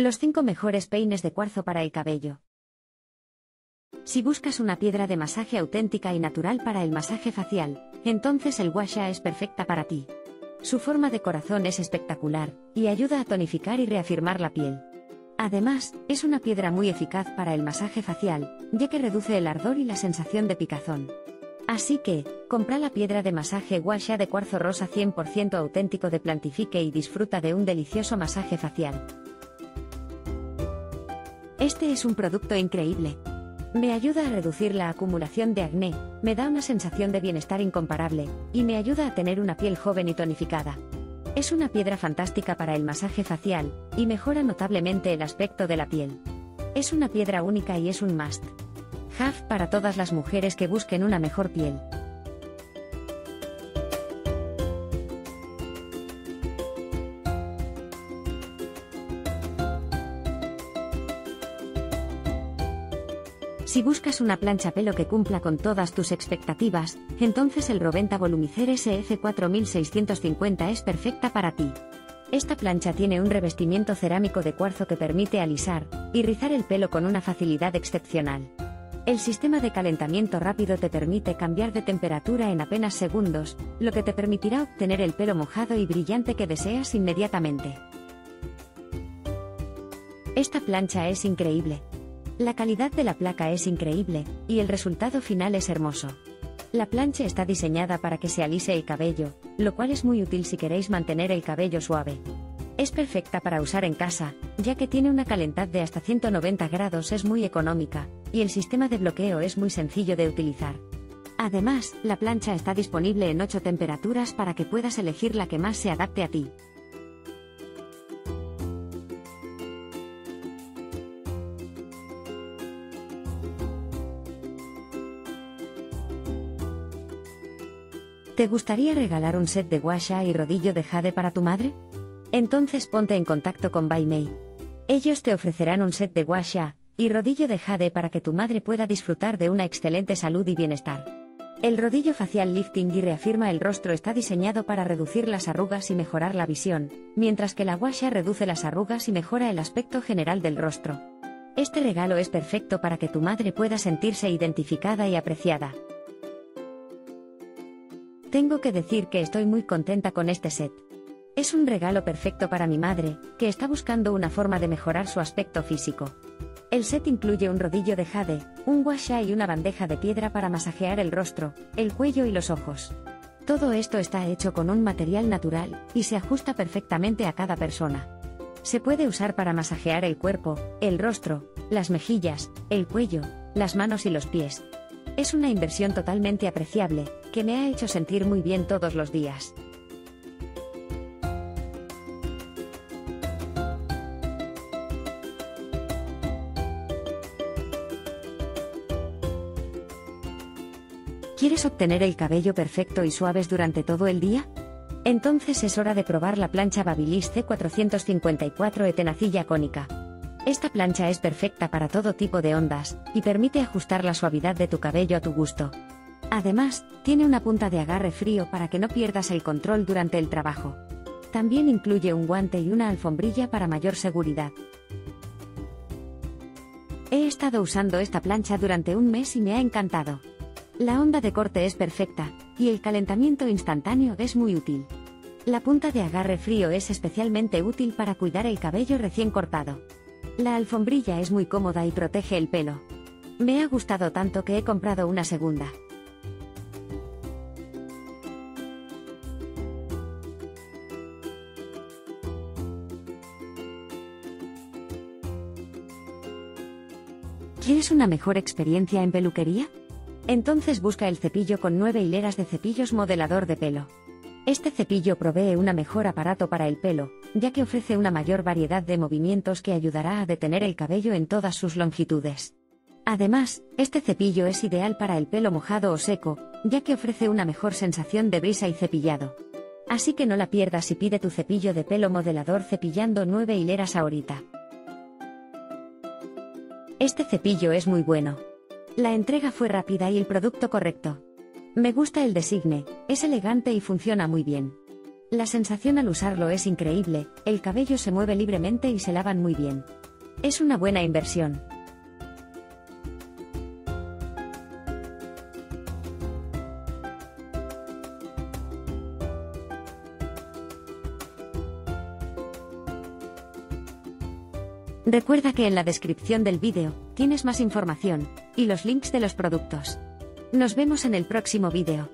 Los 5 mejores peines de cuarzo para el cabello. Si buscas una piedra de masaje auténtica y natural para el masaje facial, entonces el guasha es perfecta para ti. Su forma de corazón es espectacular, y ayuda a tonificar y reafirmar la piel. Además, es una piedra muy eficaz para el masaje facial, ya que reduce el ardor y la sensación de picazón. Así que, compra la piedra de masaje Guasha de cuarzo rosa 100% auténtico de Plantifique y disfruta de un delicioso masaje facial. Este es un producto increíble. Me ayuda a reducir la acumulación de acné, me da una sensación de bienestar incomparable, y me ayuda a tener una piel joven y tonificada. Es una piedra fantástica para el masaje facial, y mejora notablemente el aspecto de la piel. Es una piedra única y es un must. Have para todas las mujeres que busquen una mejor piel. Si buscas una plancha pelo que cumpla con todas tus expectativas, entonces el Roventa Volumicer SF4650 es perfecta para ti. Esta plancha tiene un revestimiento cerámico de cuarzo que permite alisar y rizar el pelo con una facilidad excepcional. El sistema de calentamiento rápido te permite cambiar de temperatura en apenas segundos, lo que te permitirá obtener el pelo mojado y brillante que deseas inmediatamente. Esta plancha es increíble. La calidad de la placa es increíble, y el resultado final es hermoso. La plancha está diseñada para que se alise el cabello, lo cual es muy útil si queréis mantener el cabello suave. Es perfecta para usar en casa, ya que tiene una calentad de hasta 190 grados, es muy económica, y el sistema de bloqueo es muy sencillo de utilizar. Además, la plancha está disponible en 8 temperaturas para que puedas elegir la que más se adapte a ti. ¿Te gustaría regalar un set de guasha y rodillo de jade para tu madre? Entonces ponte en contacto con Baimei. Ellos te ofrecerán un set de guasha y rodillo de jade para que tu madre pueda disfrutar de una excelente salud y bienestar. El rodillo facial lifting y reafirma el rostro está diseñado para reducir las arrugas y mejorar la visión, mientras que la guasha reduce las arrugas y mejora el aspecto general del rostro. Este regalo es perfecto para que tu madre pueda sentirse identificada y apreciada. Tengo que decir que estoy muy contenta con este set. Es un regalo perfecto para mi madre, que está buscando una forma de mejorar su aspecto físico. El set incluye un rodillo de jade, un guasha y una bandeja de piedra para masajear el rostro, el cuello y los ojos. Todo esto está hecho con un material natural, y se ajusta perfectamente a cada persona. Se puede usar para masajear el cuerpo, el rostro, las mejillas, el cuello, las manos y los pies. Es una inversión totalmente apreciable, que me ha hecho sentir muy bien todos los días. ¿Quieres obtener el cabello perfecto y suaves durante todo el día? Entonces es hora de probar la plancha Babyliss C454 Etenacilla cónica. Esta plancha es perfecta para todo tipo de ondas, y permite ajustar la suavidad de tu cabello a tu gusto. Además, tiene una punta de agarre frío para que no pierdas el control durante el trabajo. También incluye un guante y una alfombrilla para mayor seguridad. He estado usando esta plancha durante un mes y me ha encantado. La onda de corte es perfecta, y el calentamiento instantáneo es muy útil. La punta de agarre frío es especialmente útil para cuidar el cabello recién cortado. La alfombrilla es muy cómoda y protege el pelo. Me ha gustado tanto que he comprado una segunda. ¿Quieres una mejor experiencia en peluquería? Entonces busca el cepillo con 9 hileras de cepillos modelador de pelo. Este cepillo provee un mejor aparato para el pelo, ya que ofrece una mayor variedad de movimientos que ayudará a detener el cabello en todas sus longitudes. Además, este cepillo es ideal para el pelo mojado o seco, ya que ofrece una mejor sensación de brisa y cepillado. Así que no la pierdas y pide tu cepillo de pelo modelador cepillando 9 hileras ahorita. Este cepillo es muy bueno. La entrega fue rápida y el producto correcto. Me gusta el designe, es elegante y funciona muy bien. La sensación al usarlo es increíble, el cabello se mueve libremente y se lavan muy bien. Es una buena inversión. Recuerda que en la descripción del vídeo tienes más información y los links de los productos. Nos vemos en el próximo vídeo.